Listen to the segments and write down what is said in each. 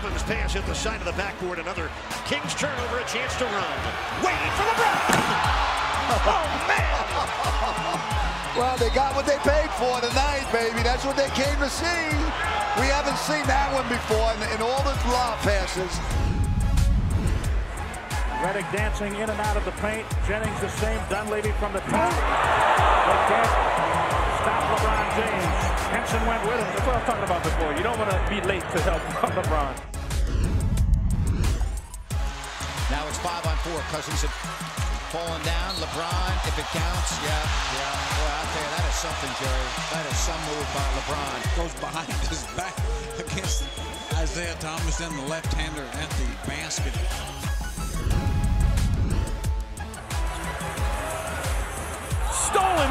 pass hit the side of the backboard. Another Kings turnover, a chance to run. Waiting for LeBron. Oh, man. Well, they got what they paid for tonight, baby. That's what they came to see. We haven't seen that one before in, in all the lob passes. Redick dancing in and out of the paint. Jennings the same. Dunleavy from the top. They stop LeBron James. Henson went with him. That's what I was talking about before. You don't want to be late to help LeBron. Now it's five on four. Cousins have fallen down. LeBron, if it counts, yeah, yeah. Boy, I'll tell you, that is something, Jerry. That is some move by LeBron. Goes behind his back against Isaiah Thomas and the left-hander at the basket.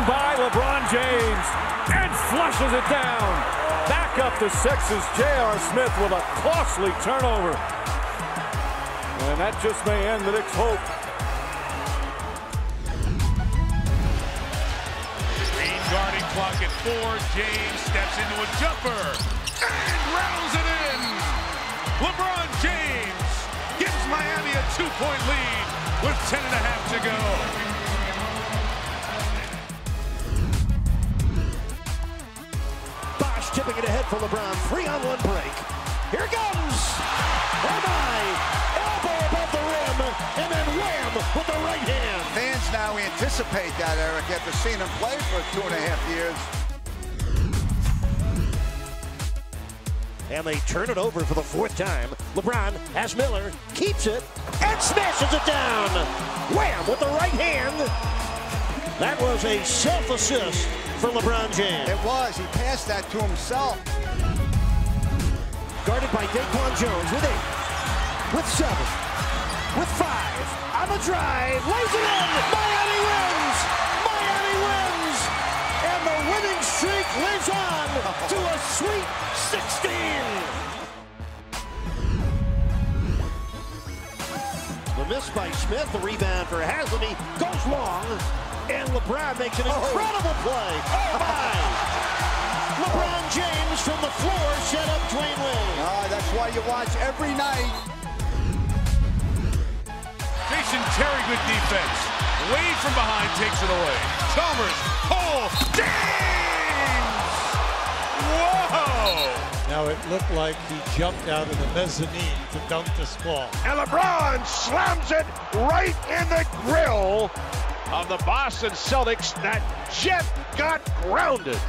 By LeBron James and flushes it down. Back up to sixes. J.R. Smith with a costly turnover. And that just may end the Knicks' hope. Green guarding clock at four. James steps into a jumper and rattles it in. LeBron James gives Miami a two-point lead with 10 and a half to go. Tipping it ahead for LeBron. Three on one break. Here comes. Oh my! Elbow above the rim, and then wham with the right hand. Fans now anticipate that, Eric, after seeing him play for two and a half years. And they turn it over for the fourth time. LeBron has Miller, keeps it, and smashes it down. Wham with the right hand. That was a self-assist for LeBron James. It was. He passed that to himself. Guarded by DeQuan Jones with eight, with seven, with five. On the drive, lays it in. Miami wins. Miami wins. And the winning streak lives on to a sweet 16. The miss by Smith, the rebound for Haslemy goes long, and LeBron makes an incredible play. Oh my! LeBron James from the floor set up Dwyane Wade. Ah, that's why you watch every night. Jason Terry, good defense. Wade from behind takes it away. Chalmers, pull, James! Whoa! Now it looked like he jumped out of the mezzanine to dunk this ball. And LeBron slams it right in the grill of the Boston Celtics. That jet got grounded.